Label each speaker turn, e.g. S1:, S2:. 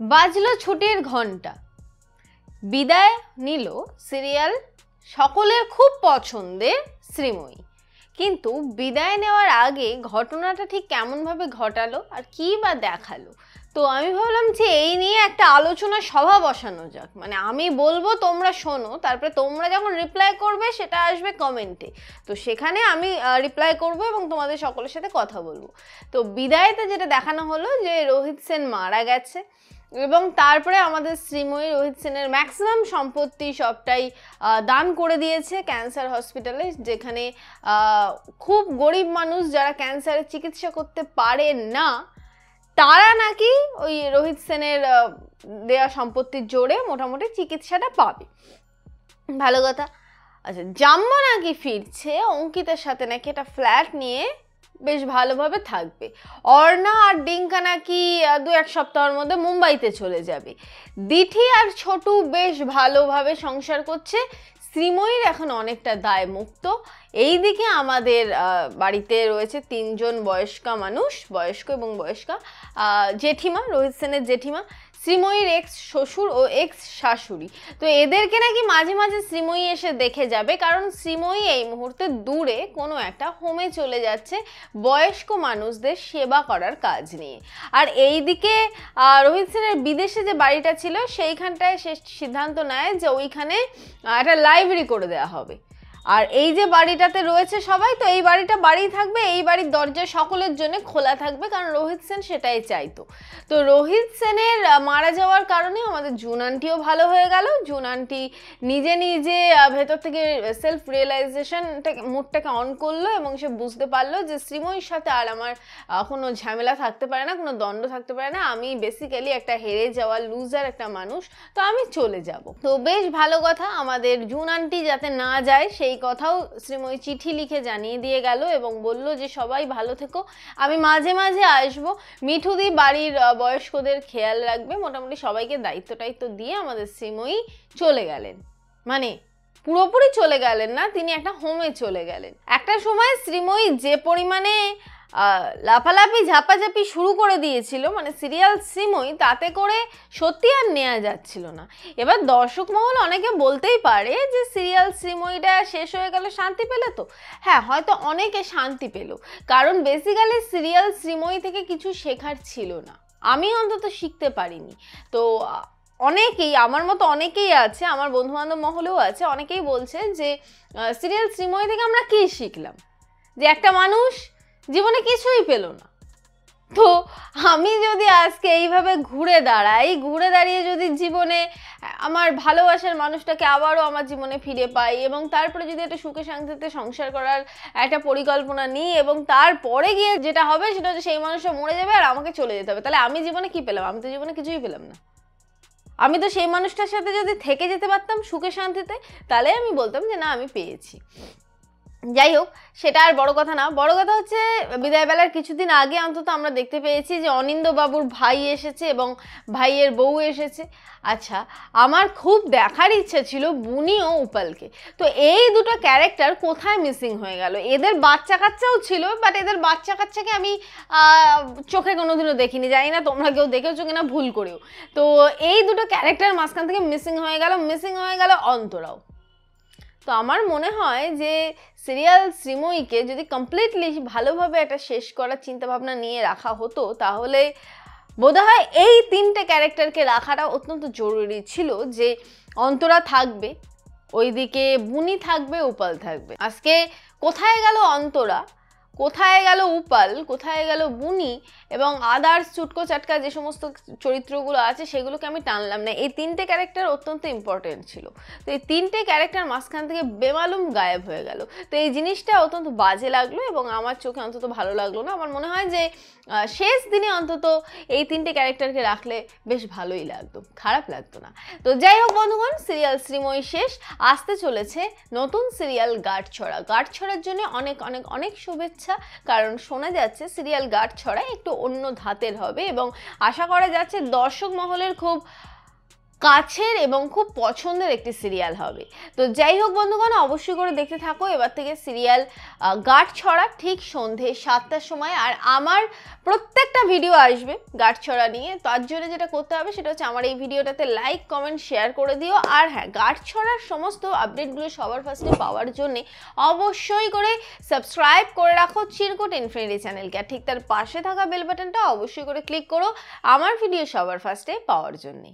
S1: বাজলো ছুটির ঘণ্টা বিদায় নিল সিরিয়াল সকলের খুব পছন্দের শ্রীময়ী। কিন্তু বিদায় নেওয়ার আগে ঘটনাটা ঠিক কেমনভাবে ঘটালো আর কী বা দেখাল? তো আমি ভাবলাম যে এই নিয়ে একটা আলোচনা সভা বসানো যাক। মানে আমি বলব, তোমরা শোনো, তারপরে তোমরা যখন রিপ্লাই করবে সেটা আসবে কমেন্টে তো সেখানে আমি রিপ্লাই করব এবং তোমাদের সকলের সাথে কথা বলব। তো বিদায়তে যেটা দেখানো হলো যে রোহিত সেন মারা গেছে। এবং তারপরে আমাদের শ্রীময়ী রোহিত সেনের ম্যাক্সিমাম সম্পত্তি সবটাই দান করে দিয়েছে ক্যান্সার হসপিটালে যেখানে খুব গরিব মানুষ যারা ক্যান্সারের চিকিৎসা করতে পারে না, তারা নাকি ওই রোহিত সেনের দেয়া সম্পত্তির জোরে মোটামুটি চিকিৎসাটা পাবে। ভালো কথা। আচ্ছা জাম্ম নাকি ফিরছে, অঙ্কিতার সাথে নাকি একটা ফ্ল্যাট নিয়ে বেশ ভালোভাবে থাকবে। অর্ণা আর ডিঙ্কা নাকি দু এক সপ্তাহের মধ্যে মুম্বাইতে চলে যাবে। দিঠি আর ছোটু বেশ ভালোভাবে সংসার করছে। শ্রীময়ীর এখন অনেকটা দায় মুক্ত এইদিকে আমাদের বাড়িতে রয়েছে তিনজন বয়স্কা মানুষ, বয়স্ক এবং বয়স্কা। জেঠিমা, রোহিত সেনের জেঠিমা। শ্রীময়ীর এক্স শ্বশুর ও এক্স শাশুড়ি। তো এদেরকে নাকি মাঝে মাঝে শ্রীময়ী এসে দেখে যাবে কারণ শ্রীময়ী এই মুহূর্তে দূরে কোনো একটা হোমে চলে যাচ্ছে বয়স্ক মানুষদের সেবা করার কাজ নিয়ে। আর এইদিকে আহ, রোহিত সেনের বিদেশে যে বাড়িটা ছিল সেইখানটায় সে সিদ্ধান্ত নেয় যে ওইখানে একটা লাইব্রেরি করে দেওয়া হবে। আর এই যে বাড়িটাতে রয়েছে সবাই, তো এই বাড়িটা বাড়ি থাকবে, এই বাড়ির দরজা সকলের জন্য খোলা থাকবে, কারণ রোহিত সেন সেটাই চাইতো। তো রোহিত সেনের মারা যাওয়ার কারণে আমাদের জুন আন্টিও ভালো হয়ে গেল। জুন আন্টি নিজে নিজে ভেতর থেকে সেলফ রিয়েলাইজেশনটাকে মুডটাকে অন করল এবং সে বুঝতে পারল যে শ্রীময়ীর সাথে আর আমার কোনো ঝামেলা থাকতে পারে না, কোনো দ্বন্দ্ব থাকতে পারে না। আমি বেসিক্যালি একটা হেরে যাওয়া লুজার একটা মানুষ, তো আমি চলে যাব। তো বেশ ভালো কথা, আমাদের জুন আন্টি যাতে না যায়, সেই কথাও শ্রীময়ী চিঠি লিখে জানিয়ে দিয়ে গেল এবং বলল যে, সবাই ভালো থেকো। আমি মাঝে মাঝে আসব। মিঠুদি বাড়ির বয়স্কদের খেয়াল রাখবে। মোটামুটি সবাইকে দায়িত্ব টাইত্ব দিয়ে আমাদের শ্রীময়ী চলে গেলেন। মানে পুরোপুরি চলে গেলেন না, তিনি একটা হোমে চলে গেলেন। একটা সময় শ্রীময়ী যে পরিমাণে লাফালাফি, ঝাপাঝাপি শুরু করে দিয়েছিল। মানে সিরিয়াল শ্রীময়ী তাতে করে সত্যি আর নেওয়া যাচ্ছিল না। এবার দর্শক মহল অনেকে বলতেই পারে যে সিরিয়াল শ্রীময়ীটা শেষ হয়ে গেল, শান্তি পেলে তো? হ্যাঁ হয়তো অনেকে শান্তি পেল। কারণ বেসিক্যালি সিরিয়াল শ্রীময়ী থেকে কিছু শেখার ছিল না। আমি অন্তত শিখতে পারিনি। তো, অনেকেই, আমার মতো অনেকেই আছে, আমার বন্ধু বান্ধব মহলেও আছে, অনেকেই বলছে যে সিরিয়াল শ্রীময়ী থেকে আমরা কি শিখলাম? যে একটা মানুষ জীবনে কিছুই পেল না। তো আমি যদি আজকে এইভাবে ঘুরে দাঁড়াই, ঘুরে দাঁড়িয়ে যদি জীবনে আমার ভালোবাসার মানুষটাকে আবারও আমার জীবনে ফিরে পাই এবং তারপরে যদি একটা সুখে শান্তিতে সংসার করার একটা পরিকল্পনা নিই এবং তারপরে গিয়ে যেটা হবে সেটা হচ্ছে সেই মানুষটা মরে যাবে আর আমাকে চলে যেতে হবে। তাহলে আমি জীবনে কি পেলাম? আমি তো জীবনে কিছুই পেলাম না। আমি তো সেই মানুষটার সাথে যদি থেকে যেতে পারতাম সুখে শান্তিতে, তাহলে আমি বলতাম যে না, আমি পেয়েছি। যাই হোক, সেটা আর বড় কথা না। বড় কথা হচ্ছে, বিদায়বেলার কিছুদিন আগে অন্তত আমরা দেখতে পেয়েছি যে অনিন্দ বাবুর ভাই এসেছে এবং ভাইয়ের বউ এসেছে। আচ্ছা আমার খুব দেখার ইচ্ছে ছিল বুনি ও উপালকে। তো এই দুটো ক্যারেক্টার কোথায় মিসিং হয়ে গেল? এদের বাচ্চা কাচ্চাও ছিল, বাট এদের বাচ্চা কাচ্চাকে আমি চোখে কোনোদিনও দেখিনি। জানি না তোমরা কেউ দেখেছ কিনা, ভুল করেও। তো এই দুটো ক্যারেক্টার মাঝখান থেকে মিসিং হয়ে গেল, মিসিং হয়ে গেল অন্তরাও। তো আমার মনে হয় যে সিরিয়াল শ্রীময়ীকে যদি কমপ্লিটলি ভালোভাবে একটা শেষ করার চিন্তাভাবনা নিয়ে রাখা হতো, তাহলে বোধ হয় এই তিনটে ক্যারেক্টারকে রাখাটা অত্যন্ত জরুরি ছিল যে অন্তরা থাকবে, ওইদিকে বুনি থাকবে, উপাল থাকবে। আজকে কোথায় গেল অন্তরা? কোথায় গেল উপাল, কোথায় গেল বুনি এবং আদার্স চুটকো চাটকা যে সমস্ত চরিত্রগুলো আছে সেগুলোকে আমি টানলাম না। এই তিনটে ক্যারেক্টার অত্যন্ত ইম্পর্টেন্ট ছিল। তো এই তিনটে ক্যারেক্টার মাঝখান থেকে বেমালুম গায়েব হয়ে গেল। তো এই জিনিসটা অত্যন্ত বাজে লাগল এবং আমার চোখে অন্তত ভালো লাগল না। আমার মনে হয় যে শেষ দিনে অন্তত এই তিনটে ক্যারেক্টারকে রাখলে বেশ ভালোই লাগতো। খারাপ লাগতো না। তো যাই হোক বন্ধুগণ সিরিয়াল শ্রীময়ী শেষ। আসতে চলেছে নতুন সিরিয়াল গাঁটছড়া। গাঁটছড়ার জন্য অনেক অনেক অনেক শুভেচ্ছা। কারণ শোনা যাচ্ছে সিরিয়াল গার্ড ছড়া একটু অন্য ধাতের হবে এবং আশা করা যাচ্ছে দর্শক মহলের খুব কাছের এবং খুব পছন্দের একটি সিরিয়াল হবে। তো যাই হোক বন্ধুগণ, অবশ্যই করে দেখতে থাকো। এবার থেকে সিরিয়াল গাঠ ছড়া ঠিক সন্ধে সাতটার সময়। আর আমার প্রত্যেকটা ভিডিও আসবে গাঠ ছড়া নিয়ে। তার জন্য যেটা করতে হবে সেটা হচ্ছে আমার এই ভিডিওটাতে লাইক কমেন্ট শেয়ার করে দিও। আর হ্যাঁ গাঠ ছড়ার সমস্ত আপডেটগুলো সবার ফার্স্টে পাওয়ার জন্যে অবশ্যই করে সাবস্ক্রাইব করে রাখো চিরকুট ইনফিনিটি চ্যানেলকে আর ঠিক তার পাশে থাকা বেল বাটনটা অবশ্যই করে ক্লিক করো। আমার ভিডিও সবার ফার্স্টে পাওয়ার জন্যে।